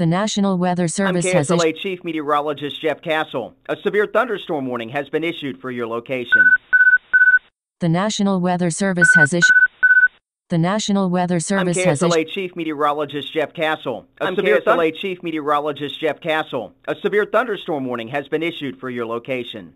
The National Weather Service I'm has KSLA issued. Chief Meteorologist Jeff Castle. A severe thunderstorm warning has been issued for your location. The National Weather Service has issued. The National Weather I'm Service has issued. Chief Meteorologist Jeff Castle. A I'm severe KSLA Chief Meteorologist Jeff Castle. A severe thunderstorm warning has been issued for your location.